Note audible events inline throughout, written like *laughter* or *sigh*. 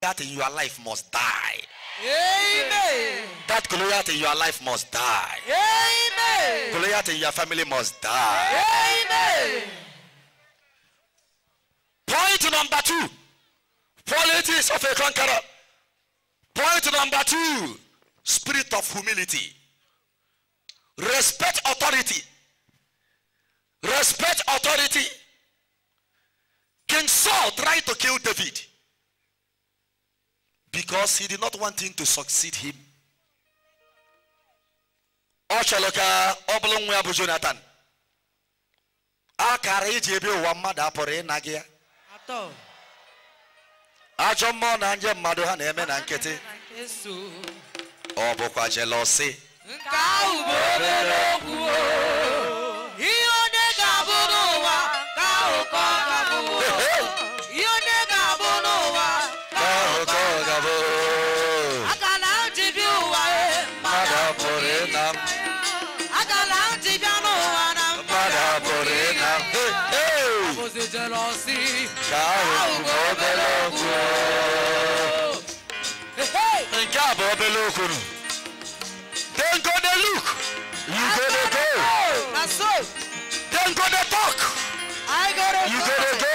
That in your life must die. Amen. That Goliath in your life must die. Amen. Goliath in your family must die. Amen. Point number two. Qualities of a conqueror. Point number two. Spirit of humility. Respect authority. Respect authority. King Saul tried to kill David because he did not want him to succeed him. Ọchọlọka ọ bụrụ nwa ya bụ Jonathan. Akara iji ebe ụwa mmadụ apụrụ ịna gị ya. Ajọ mmụọ na nje jelọsi. Nke ahụ bụ obere okoro dem go look. You go dey go dem go dey talk. You go go.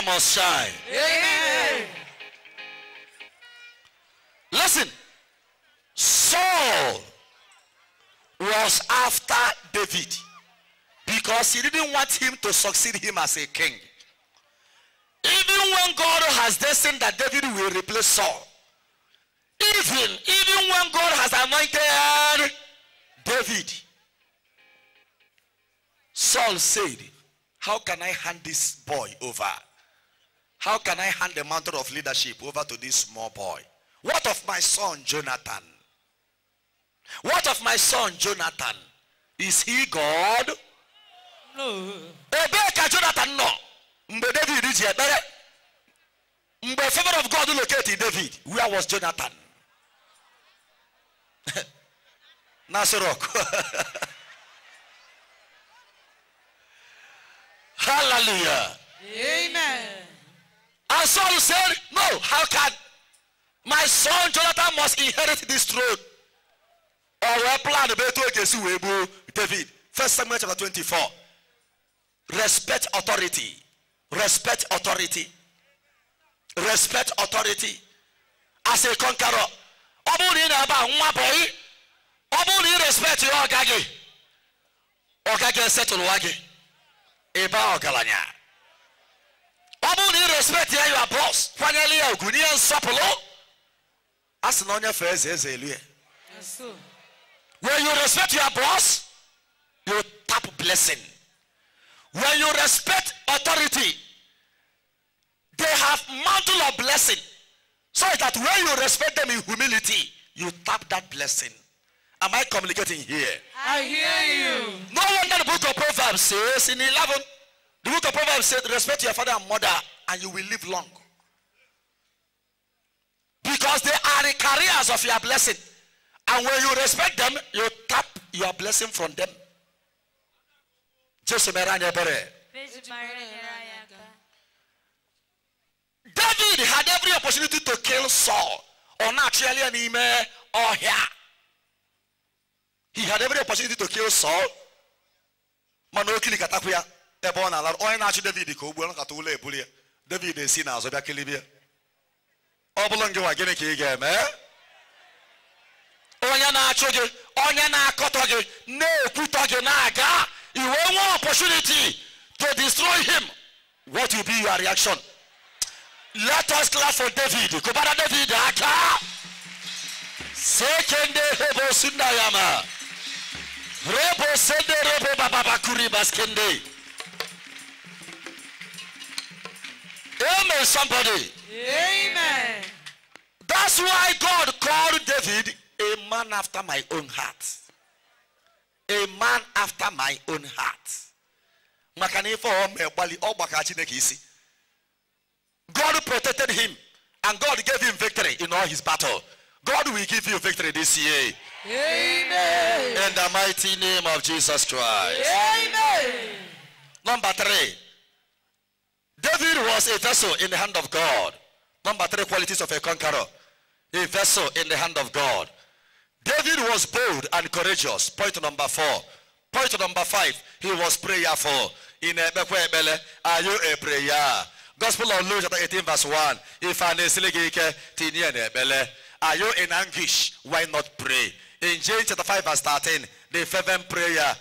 Star must shine. Amen. Listen. Saul was after David because he didn't want him to succeed him as a king. Even when God has destined that David will replace Saul, even even when God has anointed David, Saul said, How can I hand this boy over? How can I hand the mantle of leadership over to this small boy? What of my son Jonathan? What of my son Jonathan? Is he God? No. Ebee ka Jonathan nọ mgbe David ji ekpere? Mgbe favor of God located David, where was Jonathan? *laughs* Nasorok. *laughs* Hallelujah. Amen. And Saul said, No, how can my son Jonathan must inherit this throne? We plan ekesi wee gbuo David. First Samuel chapter 24. Respect authority. Respect authority. Respect authority. As a conqueror. Ọ bụrụ na ị nwa bọyị, ọ respect ya ọga gị, ọga gị esetụlụwa gị. Ọ na ị respect ya your boss kwanyere ya ugwu n'ihe nsọpụrụ. A sị na onye fee eze eze elu ya. Yes, so. when you respect your boss you tap blessing. When you respect authority they have mantle of blessing. So that when you respect them in humility you tap that blessing. Am i communicating here? I hear you. no wonder the book of Proverbs says in 11, the book of Proverbs says, respect your father and mother and you will live long. Because they are the carriers of your blessing. And when you respect them, you tap your blessing from them. Jesu mere anyị ebere. David had every opportunity to kill Saul. Ọ na-achụgharị ya n'ime ọhịa. He had every opportunity to kill Saul. kilikatakwu ya ebe ọ na-alarụ onye na-achụ david ka o gbuo nkata ụlọ eburu ya david esi n'azụ bịa kilibia ọ bụrụ ngị nwa gịnị ka ị ga-eme onye na-achụ gị onye na-akọtọ gị na-ekwutọ gị na-aga iwe nwe opportunity to destroy him. What will be your reaction? Let us clap for david. Kụbara david aka sekende hebo sundayama Rebo sende rebo baba bakuri baskende. Amen, somebody. Amen. That's why God called David a man after my own heart. A man after my own heart. Maka na ife ọ ma gbali ọ oh, gbaka Chineke isi. God protected him and God gave him victory in all his battle. God will give you victory this year Amen. in the mighty name of Jesus Christ. Amen. Number three, David was a vessel in the hand of God. Number three, qualities of a conqueror. A vessel in the hand of God. David was bold and courageous. Point number four. Point number five, he was prayerful. In are you a prayer? Gospel of Luke chapter 18 verse 1. If an esiligike tinye nebele, are you in anguish? Why not pray? In James chapter 5 verse 13, the fervent prayer.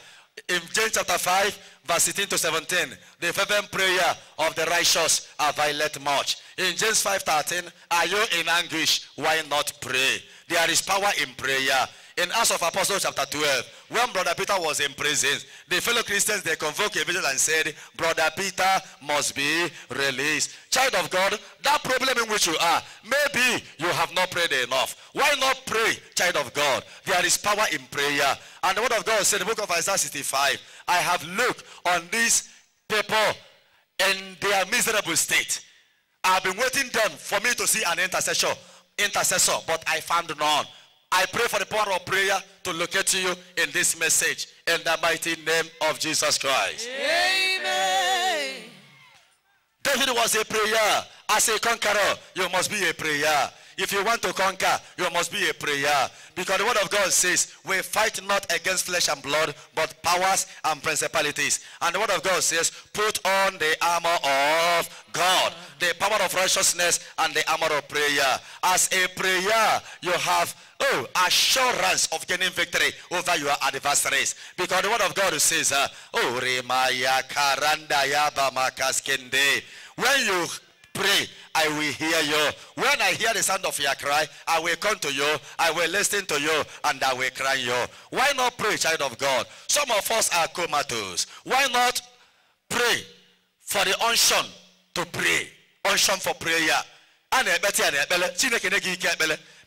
In James chapter 5 verse 16 to 17, the fervent prayer of the righteous availeth much. In James 5 13, are you in anguish? Why not pray? There is power in prayer. In Acts of Apostles chapter 12, when Brother Peter was in prison, the fellow Christians, they convoked a vigil and said, Brother Peter must be released. Child of God, that problem in which you are, maybe you have not prayed enough. Why not pray, child of God? There is power in prayer. And the word of God said in the book of Isaiah 65, I have looked on these people in their miserable state. I've been waiting them for me to see an intercessor, intercessor, but I found none. I pray for the power of prayer to locate you in this message in the mighty name of Jesus Christ. Amen. David was a prayer. As a conqueror, you must be a prayer. If you want to conquer, you must be a prayer. Because the word of God says, we fight not against flesh and blood, but powers and principalities. And the word of God says, put on the armor of God, the power of righteousness and the armor of prayer. As a prayer, you have oh assurance of gaining victory over your adversaries. Because the word of God says, uh, oh remaya karanda yaba makaskende. When you pray, I will hear you. When I hear the sound of your cry, I will come to you, I will listen to you, and I will cry you. Why not pray, child of God? Some of us are comatose. Why not pray for the unction to pray? Unction for prayer.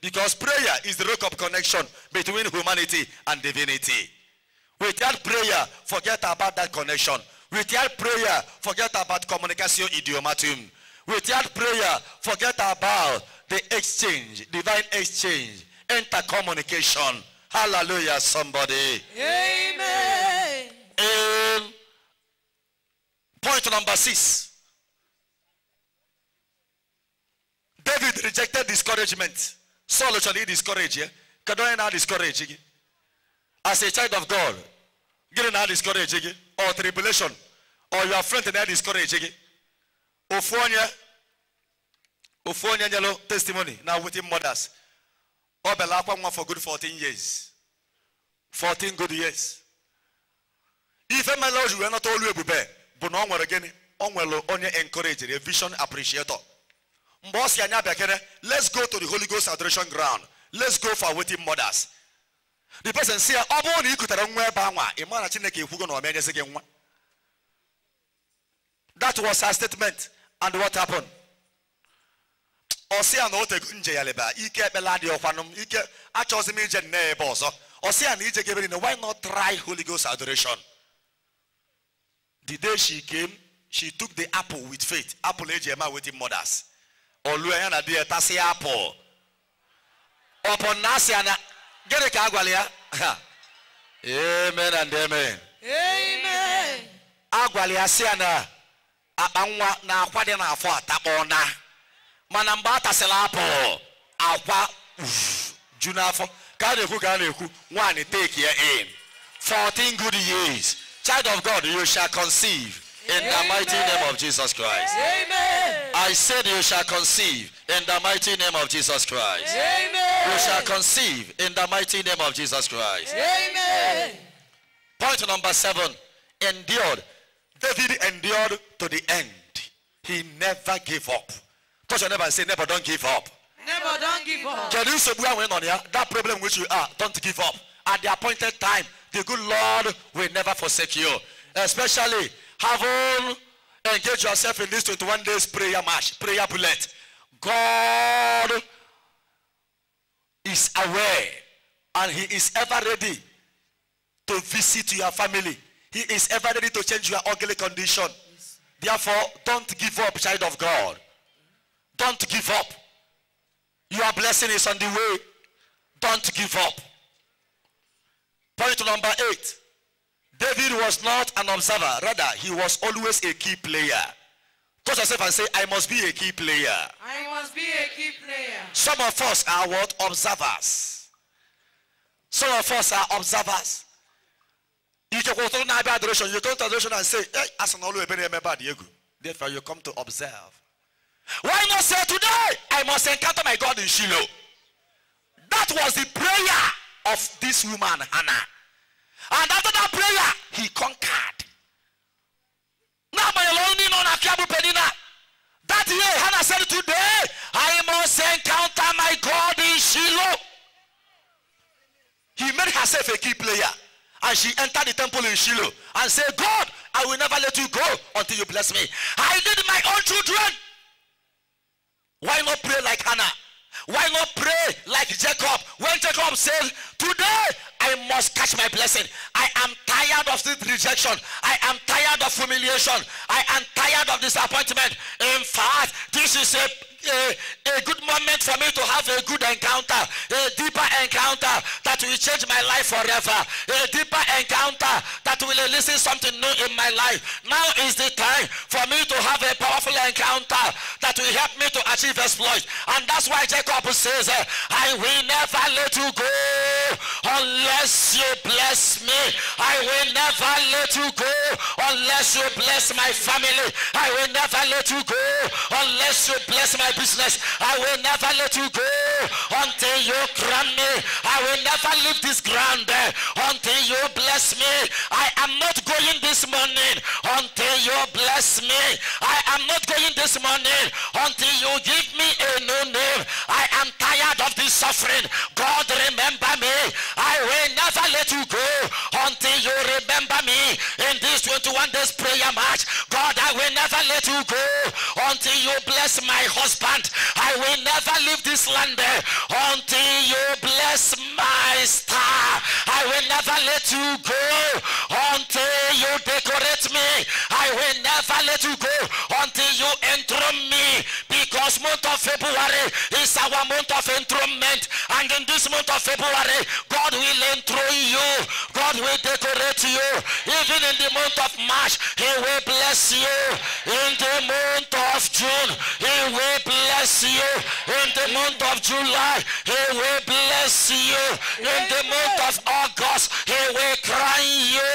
Because prayer is the rock of connection between humanity and divinity. Without prayer, forget about that connection. Without prayer, forget about communicatio idiomatum. Without prayer, forget about the exchange, divine exchange, intercommunication. Hallelujah, somebody. Amen. In point number six, David rejected discouragement. Saul chọrọ discourage ya. Kedu onye na-discourage gị? As a child of God, gịnị na-discourage gị? Or tribulation? Or your friend na-discourage gị? Ofu onye ofu testimony. Na within mothers. Ọ akwa nwa for good 14 years. 14 good years. ife mere o ji wee nọta olu ebube bụ na ọ nwere gịnị o nwere onye encourage a vision appreciator. Mgbe ọ si anya bịakere let's go to the holy ghost adoration ground. Let's go for waiting mothers. The person si ya ọ bụrụ na ị kutere nwa. Ebe anwa ị ma na chineke ekwugo na ọ gị nwa. That was her statement. And what happened? Ọ sị ya na o tego nje ya leba ike ekpele adịghị ọkwanụ m ike achọghịzi m ije nnọọ ebe ọzọ. Ọ sị ya na ije gebe niile why not try holy ghost adoration? The day she came she took the apple with faith. Apple eji eme waiting mothers. Olue ya na di ya tasị apple. Ọpụ na asị ya na gịnị ka a gwara ya? Amen and amen. Amen. a gwara ya sị ya na akpa nwa na akwa dị n'afọ atakpọ na. Mana mgbe a tasịrị apụl akwa ju n'afọ. Ka a na-ekwu ka a na-ekwu nwaanyị take ya in 14 good years. Child of god you shall conceive in the mighty name of jesus christ. Amen. i said you shall conceive in the mighty name of jesus christ. You shall conceive in the mighty name of jesus christ. Amen. Point number seven, endured. David endured to the end. He never gave up. Touch your neighbor and say, never don't give up. Never don't give up. Can you say, "Where we on here? That problem which you are, don't give up. At the appointed time, the good Lord will never forsake you. Especially having engaged yourself in this 21 days prayer march, prayer bullet. God is aware and he is ever ready to visit your family. He is ever ready to change your ugly condition. Therefore, don't give up, child of God. Don't give up. Your blessing is on the way. Don't give up. Point number eight. David was not an observer. Rather, he was always a key player. Touch yourself and say, I must be a key player. I must be a key player. Some of us are what? Observers. Some of us are observers. Adoration. You come to adoration and say, hey, asị na ọlụ ebe na-eme bad egwu. Therefore, you come to observe. Why not say today, I must encounter my God in Shiloh? That was the prayer of this woman, Hannah. And after that prayer, he conquered. N'agbanyeghị ndị nọ na Kiabu Penina, that year, Hannah said, Today, I must encounter my God in Shiloh. He made herself a key player. And she entered the temple in Shiloh and said, God, I will never let you go until you bless me. I need my own children. Why not pray like Hannah? Why not pray like Jacob? When Jacob said, Today I must catch my blessing. I am tired of this rejection. I am tired of humiliation. I am tired of disappointment. In fact, this is a a, a good moment for me to have a good encounter, a deeper encounter that will change my life forever, a deeper encounter that will elicit something new in my life. Now is the time for me to have a powerful encounter that will help me to achieve exploit. And that's why Jacob says, eh, I will never let you go unless you bless me. I will never let you go unless you bless my family. I will never let you go unless you bless my business. I will never let you go until you crown me. I will never leave this ground eh, until you bless me. I am not going this morning until you bless me. I am not going this morning until you give me a new name. I am tired of this suffering. God, remember me. I will never let you go until you remember me in this 21 days prayer march. God, I will never let you go until you bless my husband. I will never leave this land until you bless my star. I will never let you go let you go until you enthrone me because month of February is our month of enthronement and in this month of February God will enthrone you. God will decorate you. Even in the month of March he will bless you. In the month of June he will bless you. In the month of July he will bless you. In the month of August he will crown you.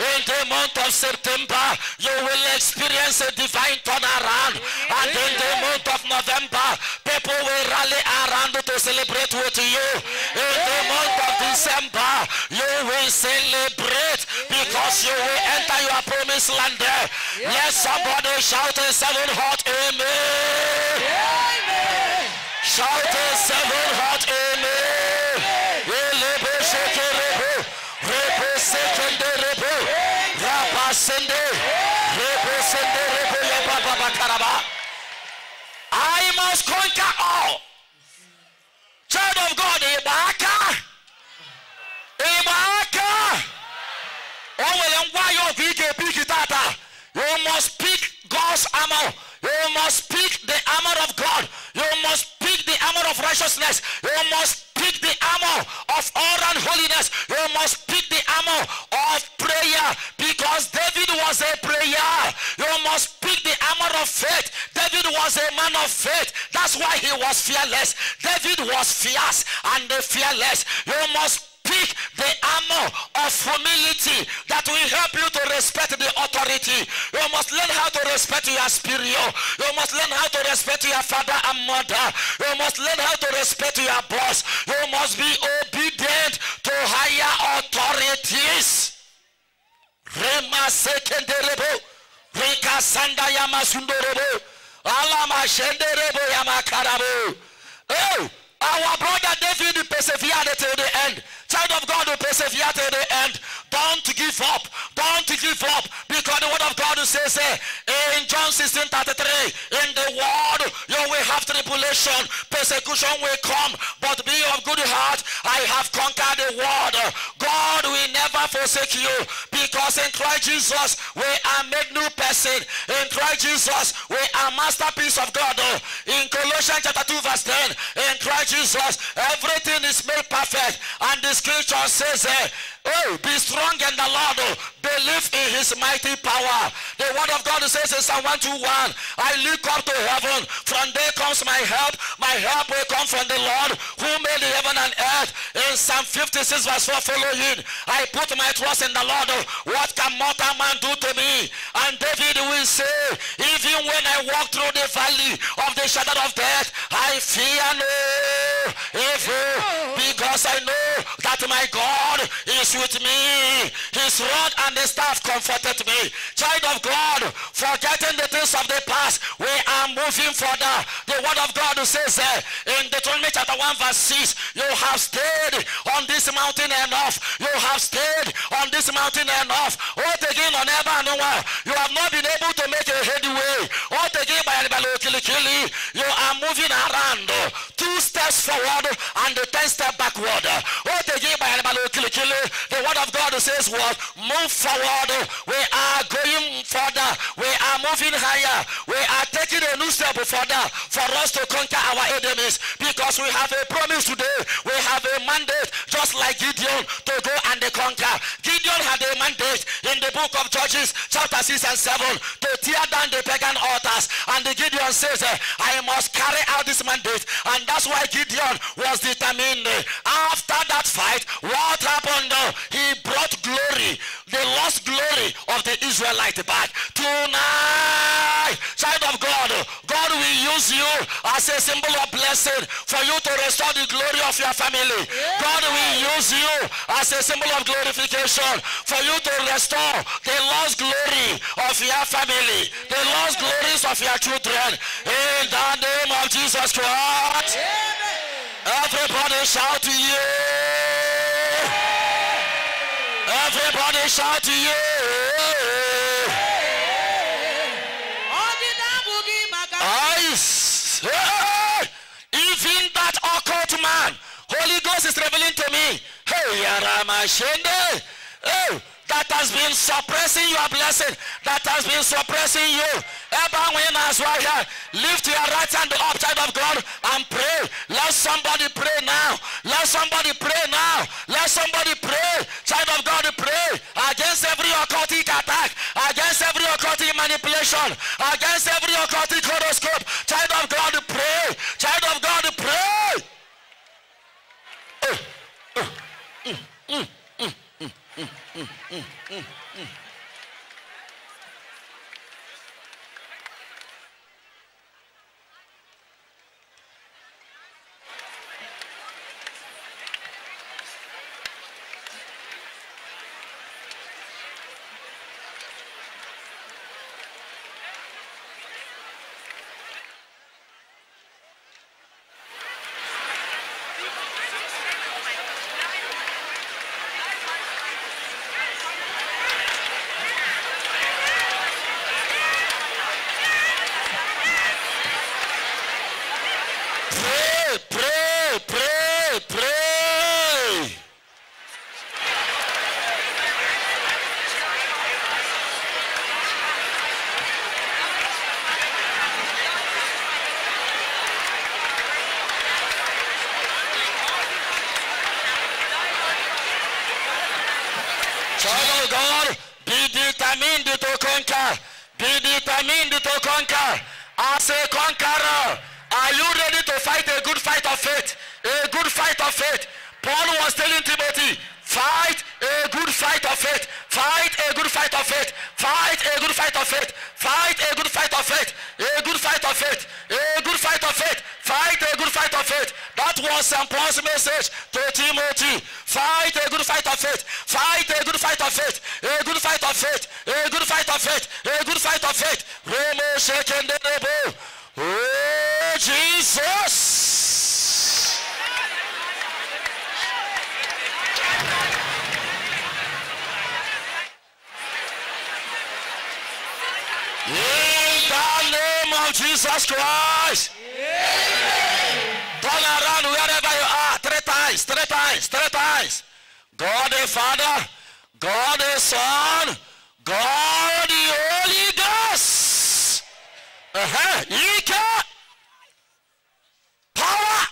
In the month of September you will experience a divine turnaround. And in the month of November people will rally around to celebrate with you. In the month of December you will celebrate because you will enter your promised land there. Let somebody shout a seven hot amen. Shout a seven hot amen. Elebo I must conquer all. Child of God, Ibaka. Ibaka. Oh, tata? Uh, you must pick God's armor. You must pick the armor of God. You must pick the armor of righteousness. You must pick the armor of honor and holiness. You must pick the armor of prayer of faith. David was a man of faith. That's why he was fearless. David was fierce and fearless. You must pick the armor of humility that will help you to respect the authority. You must learn how to respect your superior. You must learn how to respect your father and mother. You must learn how to respect your boss. You must be obedient to higher authorities. Rema sekenderebo. Rika sanda yama sundorobo. Alama shenderebo yama karabo. Oh, our brother David persevered till the end. Child of God will persevere till the end. Don't give up. Don't give up. Because the word of God says eh, in John 16 33, in the world you will have tribulation. Persecution will come. But be of good heart. I have conquered the world. God will never forsake you. Because in Christ Jesus we are made new In Christ Jesus we are masterpiece of God. In Colossians chapter 2 verse 10, in Christ Jesus everything is made perfect. And the scripture says, eh, oh, be strong in the Lord. oh, Believe in his mighty power. The word of God says in Psalm 121, I look up to heaven. From there comes my help. My help will come from the Lord who made the heaven and earth. In Psalm 56 verse 4 following, I put my trust in the Lord. What can mortal man do me? And David will say, even when I walk through the valley of the shadow of death, I fear no evil because I know that my God is with me. His rod and his staff comforted me. Child of God, forgetting the things of the past, we are moving further. The word of God says uh, in Deuteronomy chapter 1 verse 6, you have stayed on this mountain enough. You have stayed on this mountain enough. What on ever. You have not been able to make a headway. What again by Kili You are moving around. Two steps forward and the ten step backward. What again by Kili The word of God says what? Move forward. We are going further. We are moving higher. We are taking a new step further for us to conquer our enemies because we have a promise today. We have a mandate just like Gideon to go and conquer. Gideon had a mandate in the book of Judges chapter 6 and 7 to tear down the pagan altars and the Gideon says eh, I must carry out this mandate and that's why Gideon was determined. After that fight what happened? He brought glory the lost glory of the Israelite back. Tonight, child of God, God will use you as a symbol of blessing for you to restore the glory of your family. God will use you as a symbol of glorification for you to restore the lost glory of your family, the lost glories of your children. In the name of Jesus Christ. Everybody shout to you. Everybody shout to you. That has been suppressing your blessing. That has been suppressing you. Ever Eba winners right here. Lift your right hand up, child of God, and pray. Let somebody pray now. Let somebody pray now. Let somebody pray. Child of God, pray against every occultic attack, against every occultic manipulation, against every occultic horoscope. Faith. A good fight of faith. A good fight of faith. Remo Shekendenebo. Oh, Jesus. In the name of Jesus Christ. Turn around wherever you are. Three times, three times, three times. God the Father, God the Son, God the Holy Ghost. Uh-huh. Power.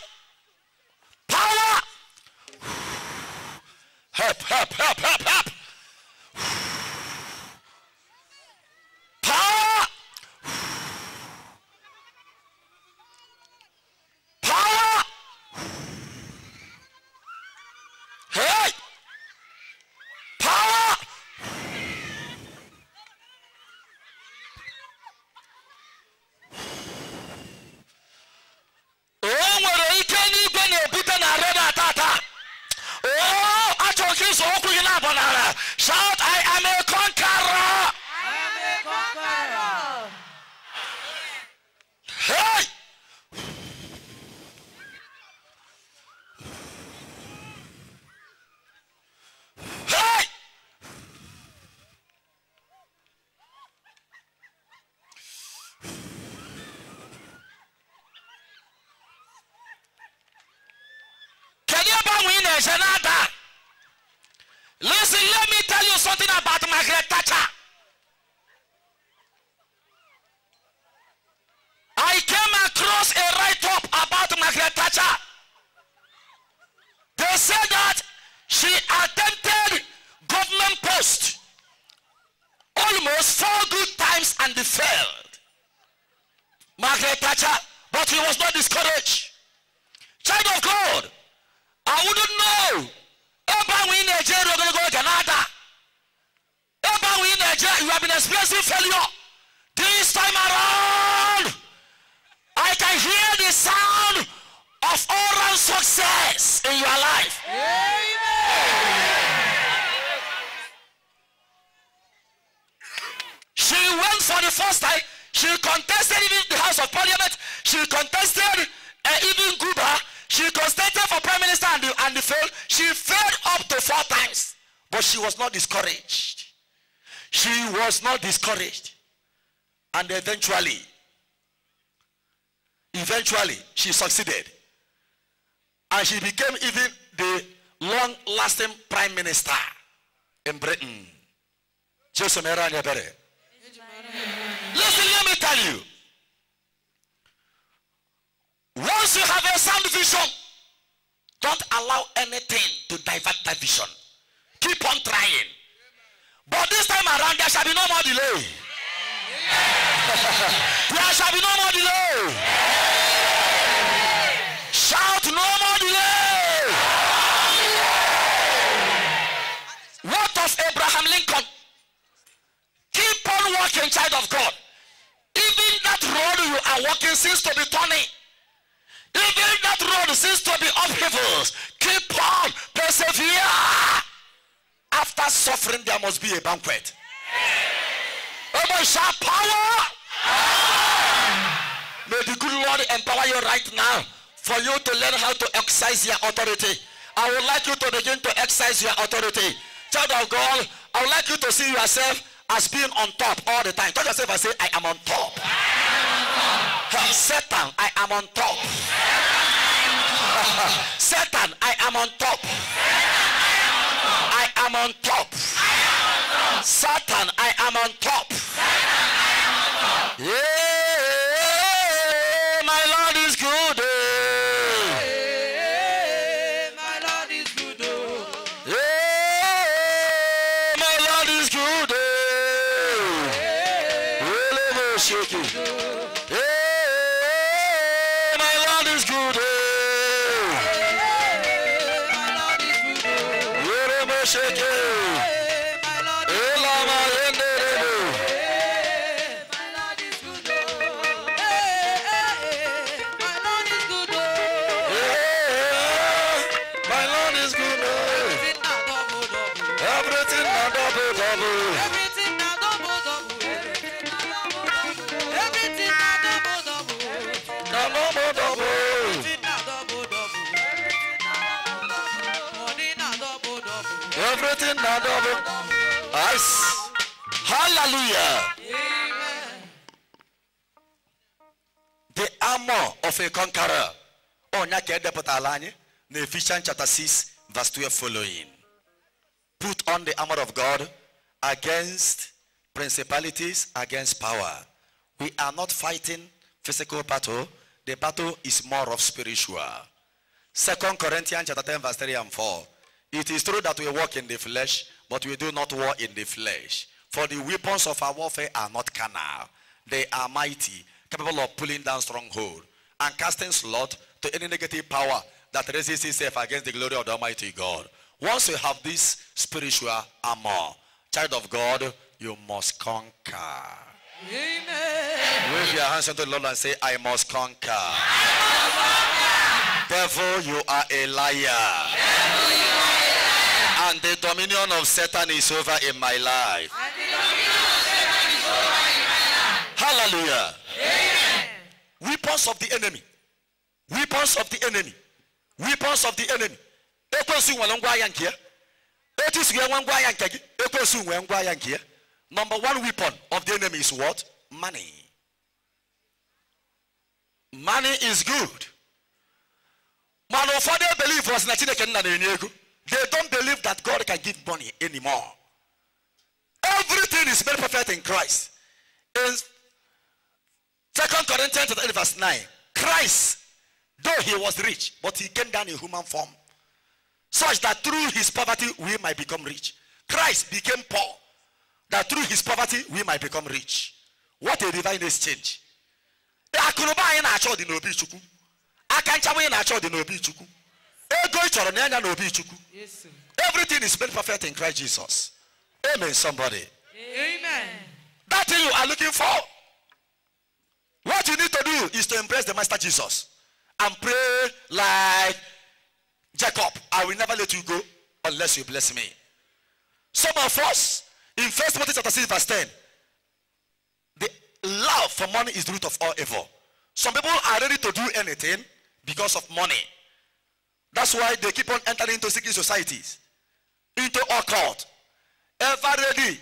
Power. Help, help, help, help, Nacional. She was not discouraged. And eventually, eventually, she succeeded. And she became even the long-lasting Prime Minister in Britain. Listen, let me tell you. Once you have a sound vision, don't allow anything to divert that vision. Keep on trying. But this time around, there shall be no more delay. there shall be no more delay. Shout no more delay. What does Abraham Lincoln? Keep on walking, child of God. Even that road you are walking seems to be turning. Even that road seems to be upheavals. Keep on, persevere. After suffering, there must be a banquet. Everybody power. May the good Lord empower you right now for you to learn how to exercise your authority. I would like you to begin to exercise your authority. Child of God, I would like you to see yourself as being on top all the time. Touch yourself and say, I am on top. Uh, Satan, I am on top. *laughs* Satan, I am on top. I am on top. Satan, I am on top. Hallelujah. The armor of a conqueror. Oh, Onya ka edepụtala anyị na Ephesians chapter 6 verse 12 following. Put on the armor of God against principalities, against power. We are not fighting physical battle. The battle is more of spiritual. Second Corinthians chapter 10 verse 3 and 4. It is true that we walk in the flesh, but we do not war in the flesh. For the weapons of our warfare are not carnal. They are mighty, capable of pulling down stronghold and casting slot to any negative power that raises itself against the glory of the Almighty God. Once you have this spiritual armor, child of God, you must conquer. Amen. Wave your hands unto the Lord and say, I must conquer. Devil, you are a liar. And the dominion of Satan is over in my life. Hallelujah. Weapons of the enemy. Weapons of the enemy. Weapons of the enemy. Ekwensu nwere ngwa agha nke ya. Etu isi nwe ngwa agha nke gị. Ekwensu nwere ngwa agha nke ya. Number one weapon of the enemy is what? Money. Money is good. mana ụfọdụ believe masị na chineke nna na-enye ego they don't believe that god can give money anymore. Everything is made perfect in christ. In 2 corinthians chapter 8 verse 9 christ though he was rich but he came down in human form such that through his poverty we might become rich. Christ became poor that through his poverty we might become rich. What a divine exchange. Chukwu. Chukwu ego ị chọrọ n'anya n'obi chukwu. Everything is made perfect in christ jesus. Amen somebody. Amen. that thing you are looking for what you need to do is to embrace the master jesus and pray like jacob i will never let you go unless you bless me. Some of us in first timothy chapter 6 verse 10 the love for money is the root of all evil. Some people are ready to do anything because of money that's why they keep on entering into secret societies into occult. Ever ready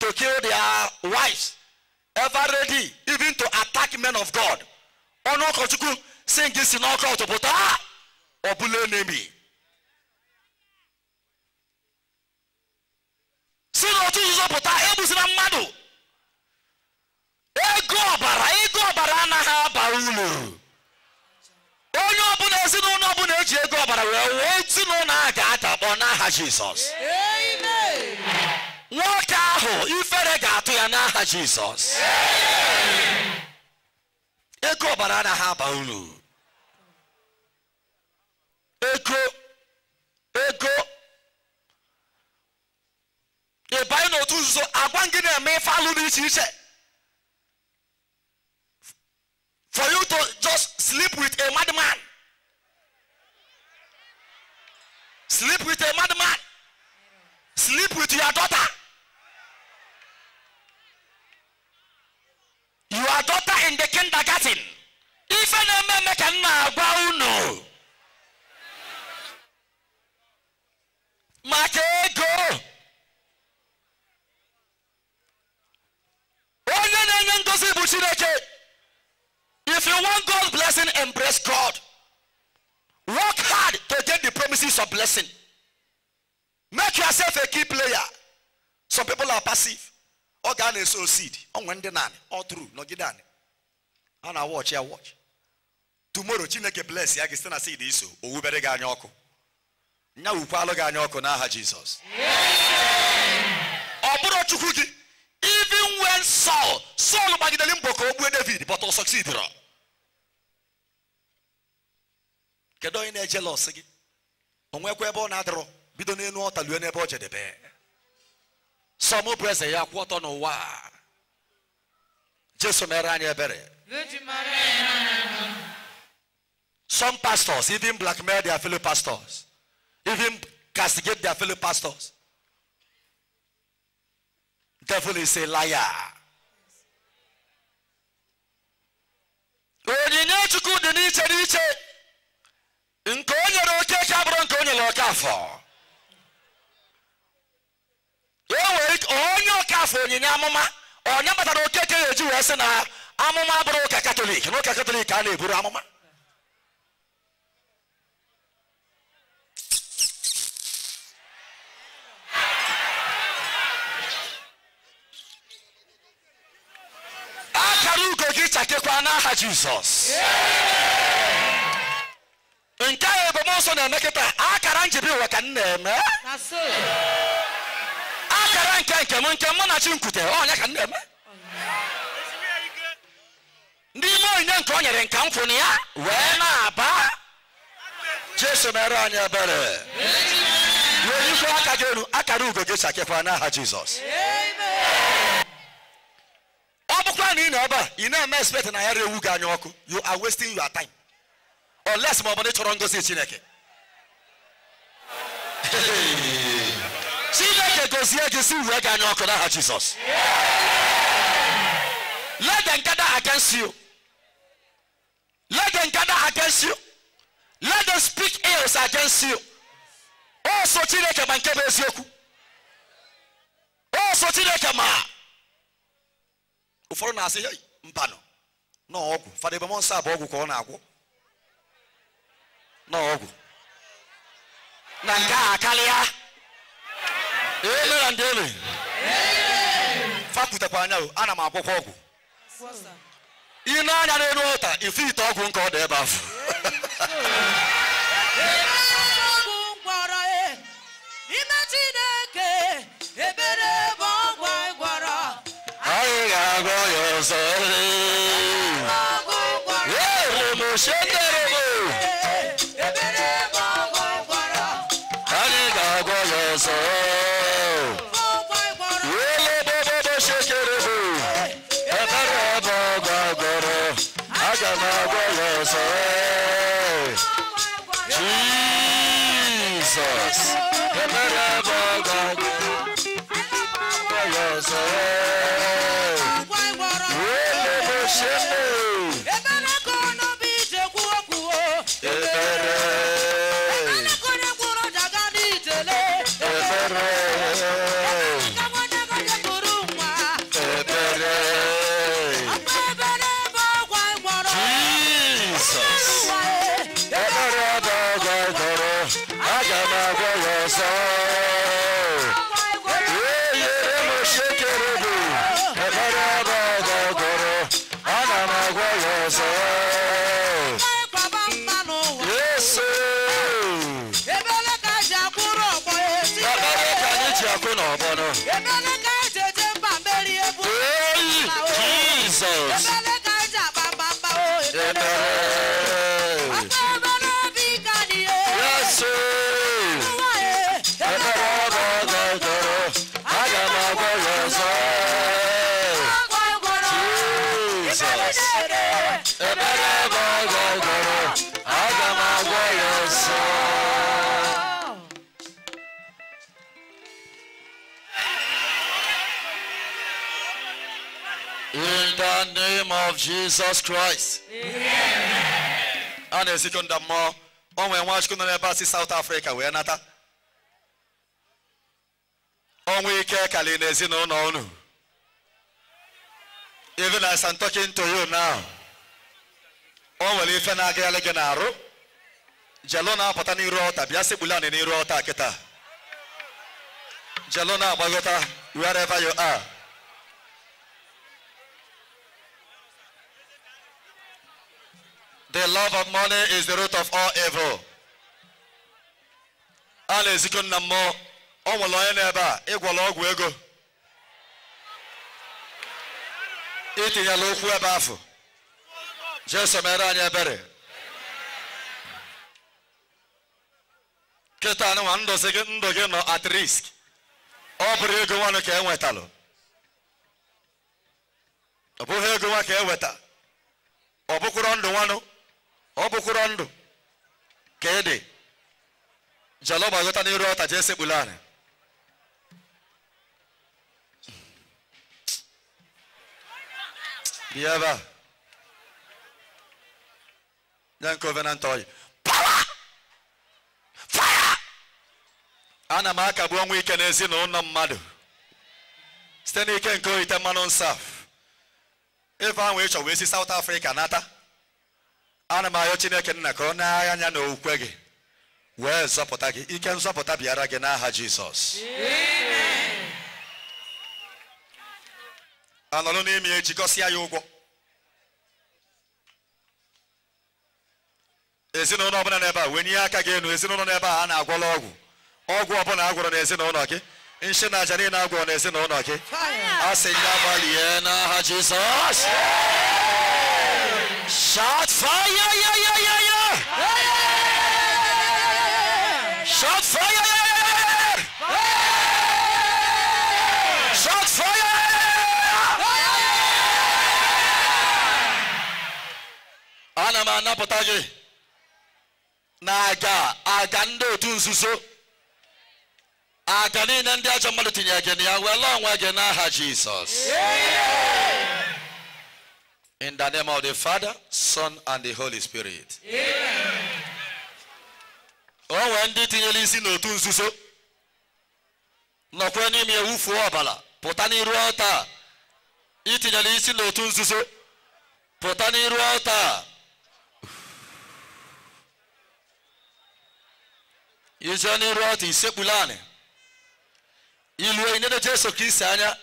to kill their wives ever ready even to attack men of god. Ọnụ ụkọchukwu si nke si n'ọkọt pụta ọ bụla enemi si n'otu nzuzo pụta egbusina mmadụ. Ego ọbara ego ọbara anaghị aba uru onye ọbụla ezinụlọ ọbụla eji ego ọbara wee wuo ezinụlọ a ga-adakpọ n'aha jizọs. Nwoke ahụ ifere ga-atụ ya n'aha jizọs. Ego ọbara anaghị aba uru ego ego. Ịbanye n'otu nzuzo agwa gị na-eme ife alụ dị iche iche. For you to just sleep with a madman. Sleep with a madman. Sleep with your daughter. Your daughter in the kindergarten. Ife na-eme eme ka m na-agwa unu. Maka ego. Onye na-enye ngozi bụ chineke if you want God's blessing embrace God. Work hard to get the promises of blessing. Make yourself a key player. Some people are passive. Ọ ga na-eso seed. Onwe ndị naanị all true nọgide anị a na watch ya watch. Tomorrow chineke bless ya gị site na seed iso o wubere gị anya ọkụ nya wukwalụ gị anya ọkụ n'aha jizọs ọ bụrụ chukwu gị even when Saul Saul gbagidere mbọ ka o gbuo David but o succeedro kedu onye na-eje lọs gị? Ebe ọ na-adịrọ? Bido n'elu ọta lue n'ebe ọ jedebe. Bụ eze ya kwụ ọtọ n'ụwa. Jesu mere anyị ebere. Some pastors even blackmail their fellow pastors. Even castigate their fellow pastors. Devil is a liar. Onyinye chukwu dị n'iche n'iche nke o nyere okeke abụrụ nke o nyere oke afọ. E onye oke afọ onyinye amụma onye batara okeke ya eji wee sị na amụma abụrụ ụka katọlik na ụka katọlik a na-eburu amụma. Akara ugo gị chakekwa n'aha jizọs nke a ebomọsọ na-eme kịta akara njibi ụwa ka m na-eme akara nke nke m nke mụ na chi nkwute ọnya ka m na-eme ndị ime onyinye nke o nyere nka m kwụrụ ya wee na-aba. Jesu mere anyị ebere. Wee yikwa aka gị elu akara ugo gị chakekwa n'aha jizọs. Ọ bụkwa na ị nọ ebe a ị na-eme expect na ya rewu gị anya ọkụ. You are wasting your time. Unless ma ọ bụ na ị chọrọ ngozi chineke. Chineke gozie gị si uwe gị anya ọkụ n'aha jizọs. Let them gather against you. Let them gather against you. Let chineke ma nke bụ eziokwu. O chineke ma. Ụfọdụ na-asị "Hey, mbanụ na ọgwụ. Fada ebe nsọ bụ ọgwụ ka ọ na-agwụ na ọgwụ. Na nke a karịa. Ele na ndị ele fapụtakwa anya ana m akwụkwọ ọgwụ. Ị na-anya n'elu ọta ife ite ọgwụ nke ọ dị ebe afọ anyị ya ọzọ Jesus In the name of Jesus Christ. a na-ezikọ ndị mmụọ o nwere nwachukwu nọ n'ebe a si South Africa wee nata. Ọnwa ike kali n'ezinụlọ unu. Even as I'm talking to you now o nwere ife na-agagharị gị n'arụ. Jelo na-apụta n'iru ọta bịa sekpula anị n'iru ọta kịta. Jelo na-agbagota wherever you are. The love of money is the root of all evil. A na-ezikọ nna mmụọ ọ nwere onye n'ebe a ịgwọrọ ọgwụ ego. Itinyela okwu ebe afọ jesu mere anyị ebere. Kịta anụnwa ndụzi gị ndụ gị nọ at risk. Ọ bụrụ ego nwanụ ka enwetalụ ọ bụghị ego nwa ka eweta ọ bụkwụrọ ndụ nwanụ. Ọ bụkwụrọ ndụ ka ị dị jalo gbagota n'iru ọta jee sekpulu anị bịa ebe a. Nye nke covenant oyi ana m akagbu ọnwụ ike n'ezinụlọ mmadụ. Site n'ike nke ohite mmanụ nsaf. Ebe ahụ ị chọ wee si South Africa nata. Ana m ayọ Chineke nna ka ọ na-agha anya na okwukwe gị wee zọpụta gị ike nzọpụta bịara gị n'aha Jizọs. Anọlụ n'ime ya ejikọsịa ya ụgwọ. Ezinụlọ ọbụla n'ebe a wenye aka gị enu ezinụlọ n'ebe a a na-agwọla ọgwụ. Ọgwụ ọbụla agwọrọ n'ezinụlọ gị nshi na aja niile agwọrọ n'ezinụlọ gị a sị gị agbalie n'aha Jizọs. Shout fire, yeah, yeah, yeah, yeah. Fire, yeah. Shout fire. Ana m anapụta gị na-aga aga ndị otu nzuzo aga niile ndị ajọ mmadụ tinyere gị na ya were onwe gị n'aha Jizọs In the name of the Father, Son, and the Holy Spirit. O nwere ndị tinyere isi n'otu nzuzo nọkwa n'ime ewufuo ọbara pụta n'iru ọta itinyere isi n'otu nzuzo pụta n'iru ọta ije n'iru ọtụ isekpula anị ilue inedo jesu kristi anya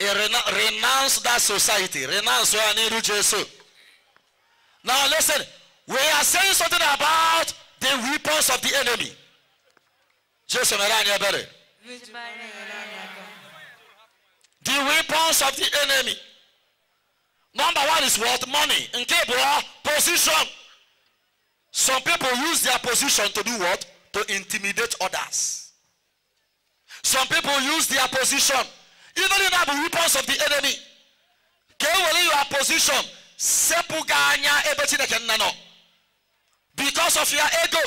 renounce that society. Renounce ya n'iru jesu. Now listen we are saying something about the weapons of the enemy. Jesu mere anyị ebere the weapons of the enemy. Number one is what money. Nke abụọ position. Some people use their position to do what? To intimidate others. Some people use their position even in the weapons of the enemy ka e were your position. Sepụ gị anya ebe chineke nna nọ because of your ego.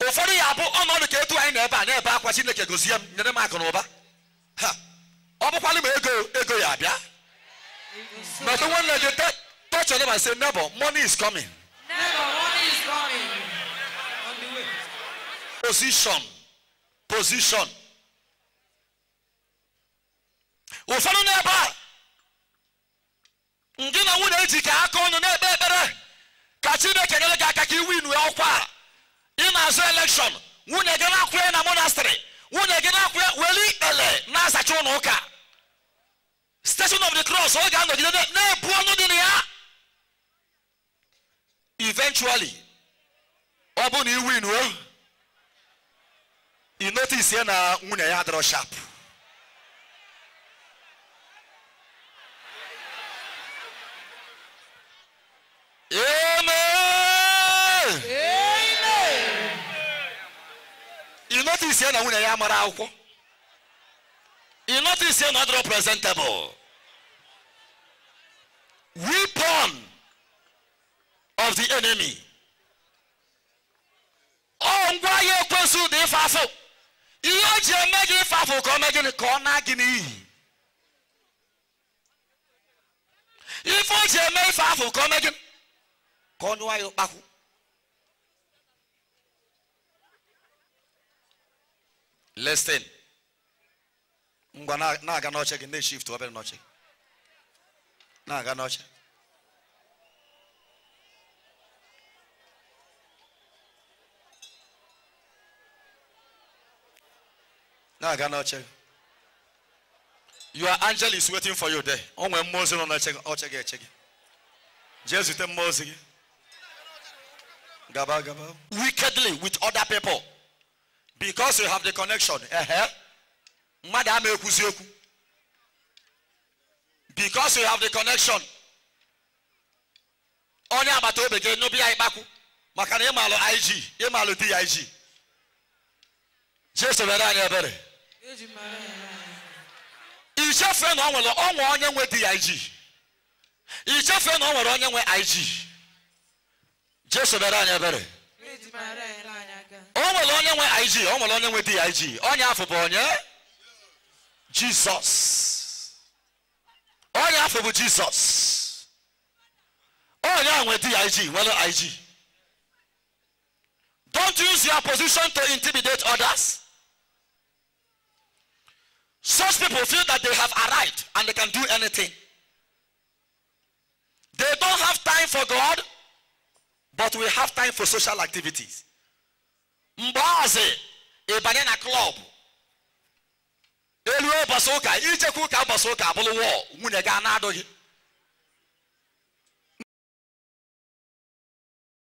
Ụfọdụ ya bụ ọnọdụ ka etu anyị na-ebe a na-ebe akwa chineke gozie m nyere m akụ na ụba ha. Ọ bụkwalụ ma ego ego ya abịa metụ nwanne gị te- touch your neighbor and say neighbor money is coming. Never one is coming. On the way. position. Position ụfọdụ n'ebe a ngị na nwunye eji ka aka ọnụ na-ekpe ekpere ka chineke nyere gị aka ka iwu inu ọkwa. A ị na-azụ elekshọn nwunye gị na-akwụ ya na monastrị nwunye gị na-akwụ ya weli ikpele na-azacha ụlọ ụka. Station of the cross ọ ga-anọgide na- na-ebu ọnụ dị na ya. Eventually ọ bụ na iwu inuo ị notice ya na nwunye ya adịrọ sharp Amen. Amen. ị notice ya na nwunye ya mara akwụkwọ ị notice ya na ọ dịrọ presentable. Weapon of the enemy. Ọ ngwa ya ekwensu dị ife afụ ihe o ji eme gị ife afụ ka ọ mee gịnị ka ọ ka ọ mee gịnị ka ọ nyụwa ya ụkpakwu listen ngwa na- na-aga n'oche gị na-eshift obere n'oche gị. Na-aga n'oche na-aga n'oche gị. Your angel is waiting for you there. O nwere mmụọ ozi nọ oche gị eche gị. Jee zute mmụọ ozi gị. Gaba gaba. Wickedly with other people. Because you have the connection. Okwu. Because you have the connection. Onye agbata obi gị n'obi ya ịkpakwu. Maka na ịmalụ ig ịmalụ di ya ig jesu mere anyị ebere. Ichefee na ọ onye nwe di ya ig ichefee na ọ nwere onye nwe ig jesu mere anyị ebere o nwere onye nwe ig o nwere onye nwe dig onye afọ bụ onye? Jizọs onye afọ bụ jizọs onye a nwe dig nwere ig don't use your position to intimidate others. Such people feel that they have arrived and they can do anything. They don't have time for god but we have time for social activities. Mgbe ọzị ịbanye na klọb elu ụbọchị ụka ijekwa ụka ụbọchị ụka abụrụ wọl nwunye gị na-adụ